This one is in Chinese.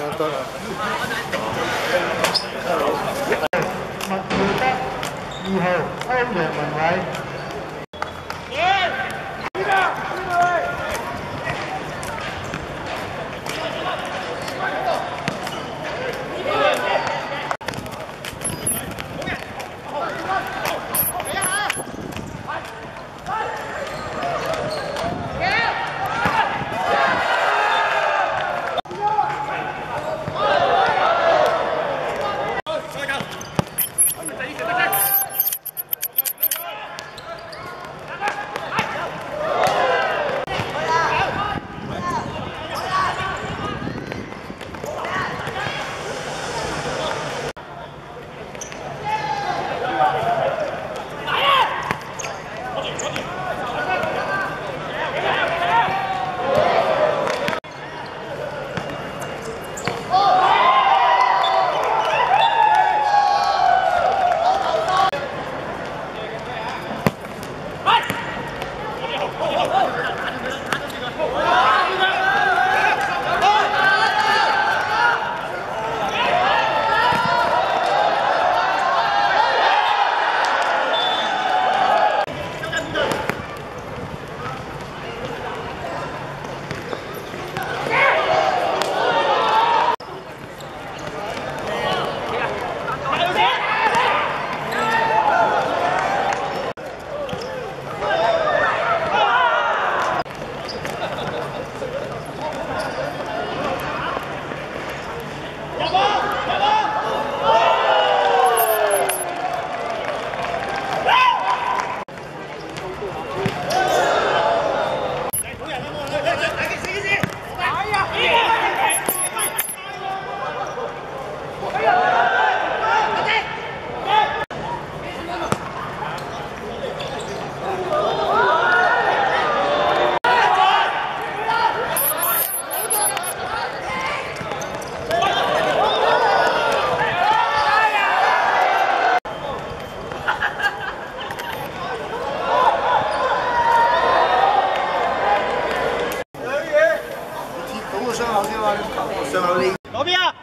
二號歐陽文偉。Come on! 啲，上口呢？嗰边啊！